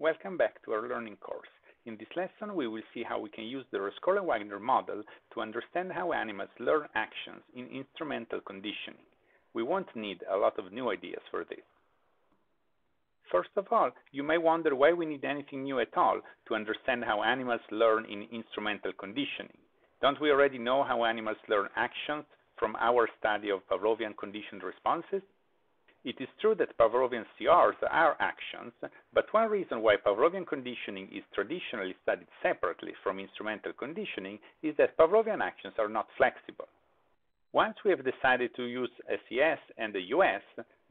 Welcome back to our learning course. In this lesson, we will see how we can use the Rescorla-Wagner model to understand how animals learn actions in instrumental conditioning. We won't need a lot of new ideas for this. First of all, you may wonder why we need anything new at all to understand how animals learn in instrumental conditioning. Don't we already know how animals learn actions from our study of Pavlovian conditioned responses? It is true that Pavlovian CRs are actions, but one reason why Pavlovian conditioning is traditionally studied separately from instrumental conditioning is that Pavlovian actions are not flexible. Once we have decided to use CSs and the US,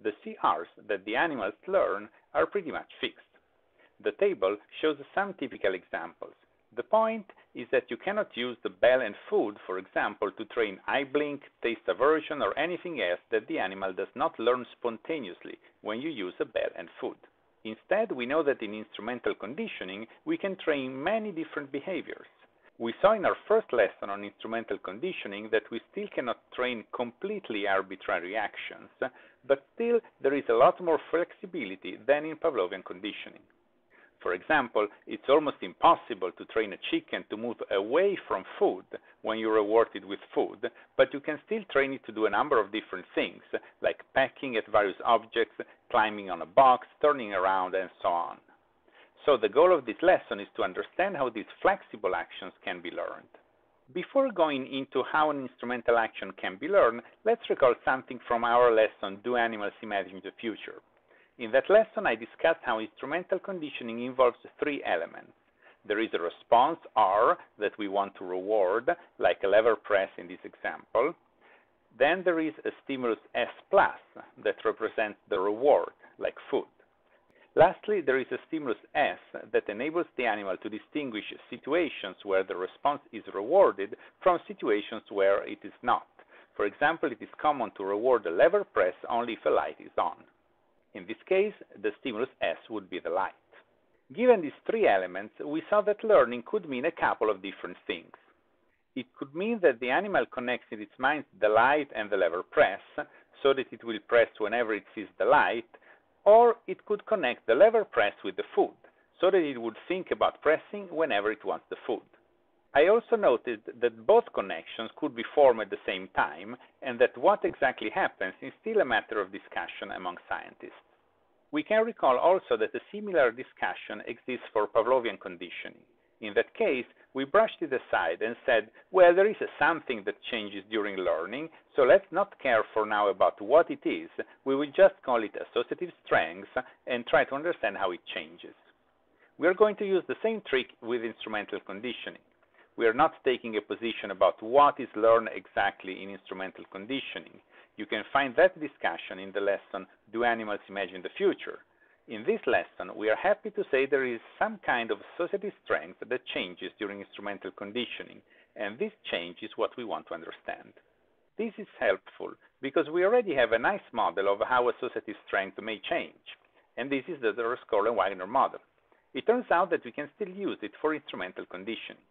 the CRs that the animals learn are pretty much fixed. The table shows some typical examples. The point is that you cannot use the bell and food, for example, to train eye blink, taste aversion, or anything else that the animal does not learn spontaneously when you use a bell and food. Instead, we know that in instrumental conditioning, we can train many different behaviors. We saw in our first lesson on instrumental conditioning that we still cannot train completely arbitrary actions, but still there is a lot more flexibility than in Pavlovian conditioning. For example, it's almost impossible to train a chicken to move away from food when you reward it with food, but you can still train it to do a number of different things, like pecking at various objects, climbing on a box, turning around, and so on. So the goal of this lesson is to understand how these flexible actions can be learned. Before going into how an instrumental action can be learned, let's recall something from our lesson, Do Animals Imagine the Future? In that lesson, I discussed how instrumental conditioning involves three elements. There is a response R that we want to reward, like a lever press in this example. Then there is a stimulus S plus that represents the reward, like food. Lastly, there is a stimulus S that enables the animal to distinguish situations where the response is rewarded from situations where it is not. For example, it is common to reward a lever press only if a light is on. In this case, the stimulus S would be the light. Given these three elements, we saw that learning could mean a couple of different things. It could mean that the animal connects in its mind the light and the lever press, so that it will press whenever it sees the light, or it could connect the lever press with the food, so that it would think about pressing whenever it wants the food. I also noted that both connections could be formed at the same time, and that what exactly happens is still a matter of discussion among scientists. We can recall also that a similar discussion exists for Pavlovian conditioning. In that case, we brushed it aside and said, well, there is something that changes during learning, so let's not care for now about what it is. We will just call it associative strength and try to understand how it changes. We are going to use the same trick with instrumental conditioning. We are not taking a position about what is learned exactly in instrumental conditioning. You can find that discussion in the lesson, Do Animals Imagine the Future? In this lesson, we are happy to say there is some kind of associative strength that changes during instrumental conditioning, and this change is what we want to understand. This is helpful because we already have a nice model of how associative strength may change, and this is the Rescorla-Wagner model. It turns out that we can still use it for instrumental conditioning.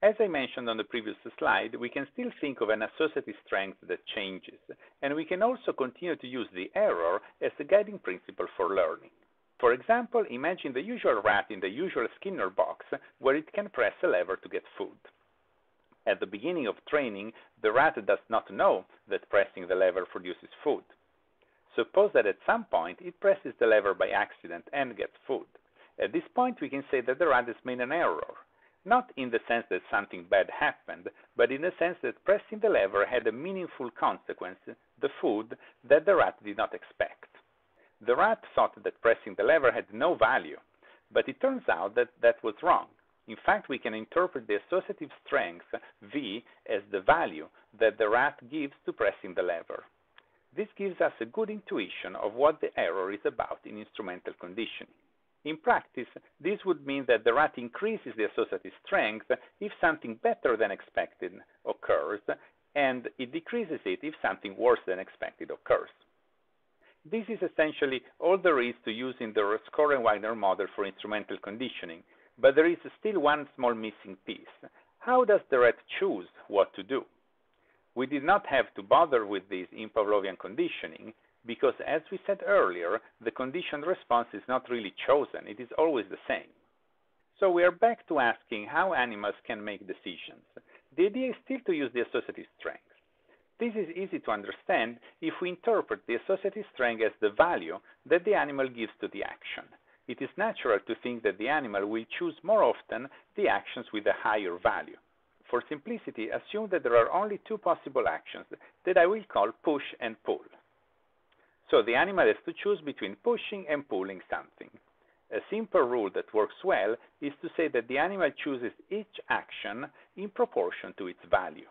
As I mentioned on the previous slide, we can still think of an associative strength that changes, and we can also continue to use the error as the guiding principle for learning. For example, imagine the usual rat in the usual Skinner box, where it can press a lever to get food. At the beginning of training, the rat does not know that pressing the lever produces food. Suppose that at some point it presses the lever by accident and gets food. At this point, we can say that the rat has made an error, not in the sense that something bad happened, but in the sense that pressing the lever had a meaningful consequence, the food, that the rat did not expect. The rat thought that pressing the lever had no value, but it turns out that that was wrong. In fact, we can interpret the associative strength, V, as the value that the rat gives to pressing the lever. This gives us a good intuition of what the error is about in instrumental conditioning. In practice, this would mean that the rat increases the associative strength if something better than expected occurs, and it decreases it if something worse than expected occurs. This is essentially all there is to using the Rescorla-Wagner model for instrumental conditioning, but there is still one small missing piece. How does the rat choose what to do? We did not have to bother with this in Pavlovian conditioning because, as we said earlier, the conditioned response is not really chosen, it is always the same. So we are back to asking how animals can make decisions. The idea is still to use the associative strength. This is easy to understand if we interpret the associative strength as the value that the animal gives to the action. It is natural to think that the animal will choose more often the actions with a higher value. For simplicity, assume that there are only two possible actions that I will call push and pull. So the animal has to choose between pushing and pulling something. A simple rule that works well is to say that the animal chooses each action in proportion to its value.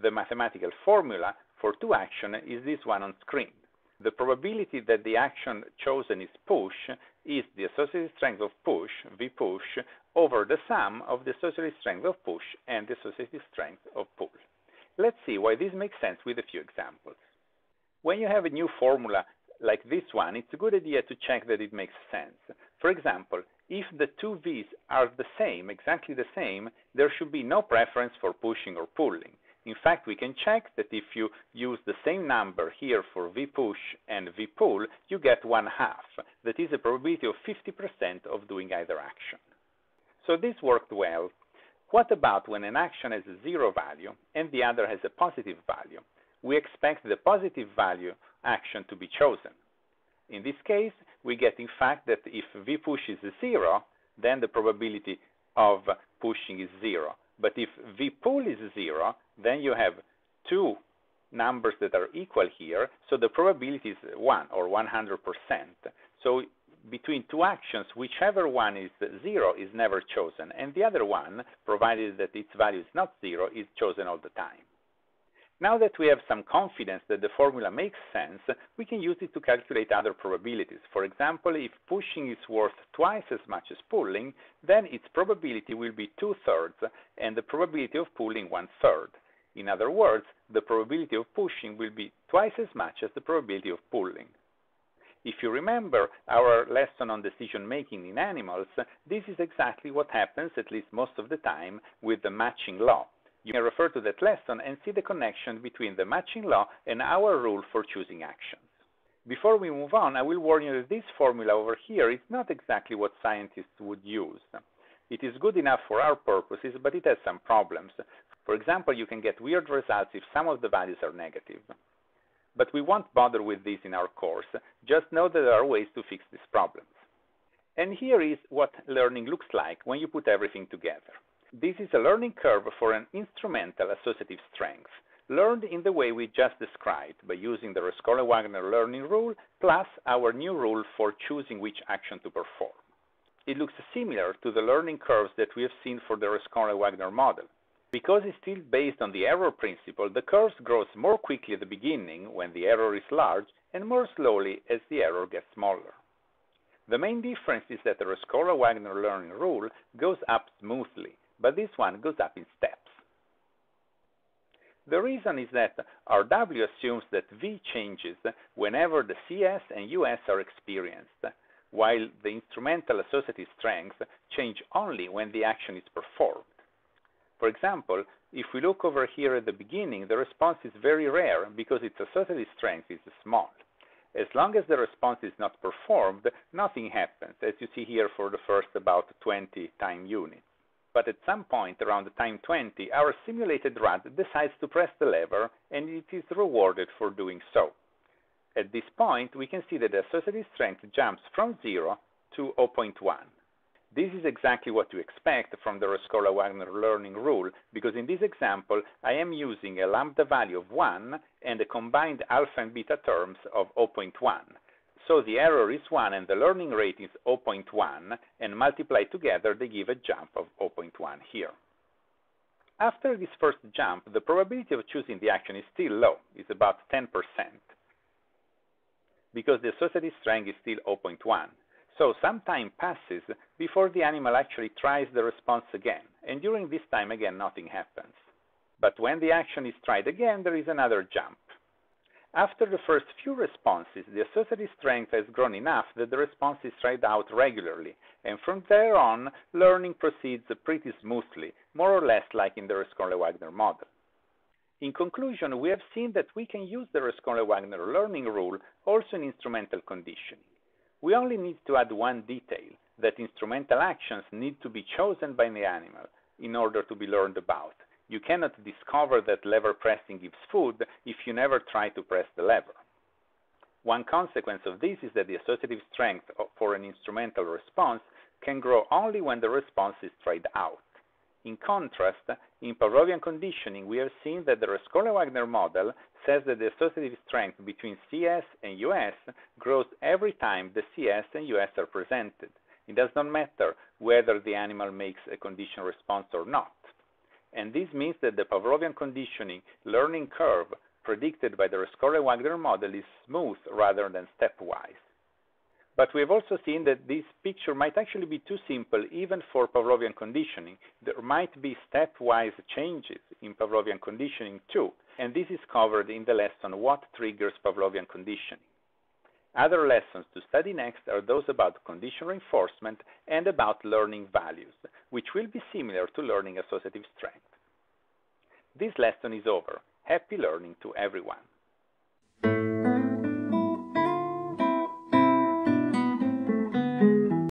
The mathematical formula for two actions is this one on screen. The probability that the action chosen is push is the associative strength of push, V push, over the sum of the associative strength of push and the associative strength of pull. Let's see why this makes sense with a few examples. When you have a new formula like this one, it's a good idea to check that it makes sense. For example, if the two V's are the same, exactly the same, there should be no preference for pushing or pulling. In fact, we can check that if you use the same number here for V push and V pull, you get one half. That is a probability of 50% of doing either action. So this worked well. What about when an action has a zero value and the other has a positive value? We expect the positive value action to be chosen. In this case, we get in fact that if V push is zero, then the probability of pushing is zero. But if V pull is zero, then you have two numbers that are equal here, so the probability is 1 or 100%. So between two actions, whichever one is 0 is never chosen, and the other one, provided that its value is not 0, is chosen all the time. Now that we have some confidence that the formula makes sense, we can use it to calculate other probabilities. For example, if pushing is worth twice as much as pulling, then its probability will be two-thirds and the probability of pulling one-third. In other words, the probability of pushing will be twice as much as the probability of pulling. If you remember our lesson on decision making in animals, this is exactly what happens, at least most of the time, with the matching law. You can refer to that lesson and see the connection between the matching law and our rule for choosing actions. Before we move on, I will warn you that this formula over here is not exactly what scientists would use. It is good enough for our purposes, but it has some problems. For example, you can get weird results if some of the values are negative. But we won't bother with this in our course, just know that there are ways to fix these problems. And here is what learning looks like when you put everything together. This is a learning curve for an instrumental associative strength, learned in the way we just described by using the Rescorla-Wagner learning rule plus our new rule for choosing which action to perform. It looks similar to the learning curves that we have seen for the Rescorla-Wagner model. Because it's still based on the error principle, the curve grows more quickly at the beginning when the error is large and more slowly as the error gets smaller. The main difference is that the Rescorla-Wagner learning rule goes up smoothly, but this one goes up in steps. The reason is that RW assumes that V changes whenever the CS and US are experienced, while the instrumental associative strengths change only when the action is performed. For example, if we look over here at the beginning, the response is very rare because its associative strength is small. As long as the response is not performed, nothing happens, as you see here for the first about 20 time units but at some point around the time 20, our simulated rat decides to press the lever and it is rewarded for doing so. At this point, we can see that the associative strength jumps from 0 to 0.1. This is exactly what you expect from the Rescorla-Wagner learning rule, because in this example, I am using a lambda value of 1 and a combined alpha and beta terms of 0.1. So the error is 1 and the learning rate is 0.1, and multiplied together they give a jump of 0.1 here. After this first jump, the probability of choosing the action is still low, it's about 10%, because the associative strength is still 0.1. So some time passes before the animal actually tries the response again, and during this time again nothing happens. But when the action is tried again, there is another jump. After the first few responses, the associative strength has grown enough that the response is tried out regularly, and from there on, learning proceeds pretty smoothly, more or less like in the Rescorla-Wagner model. In conclusion, we have seen that we can use the Rescorla-Wagner learning rule also in instrumental conditioning. We only need to add one detail, that instrumental actions need to be chosen by the animal in order to be learned about. You cannot discover that lever pressing gives food if you never try to press the lever. One consequence of this is that the associative strength for an instrumental response can grow only when the response is tried out. In contrast, in Pavlovian conditioning, we have seen that the Rescorla-Wagner model says that the associative strength between CS and US grows every time the CS and US are presented. It does not matter whether the animal makes a conditioned response or not. And this means that the Pavlovian conditioning learning curve predicted by the Rescorla-Wagner model is smooth rather than stepwise. But we have also seen that this picture might actually be too simple even for Pavlovian conditioning. There might be stepwise changes in Pavlovian conditioning too, and this is covered in the lesson What Triggers Pavlovian Conditioning. Other lessons to study next are those about conditional reinforcement and about learning values, which will be similar to learning associative strength. This lesson is over. Happy learning to everyone.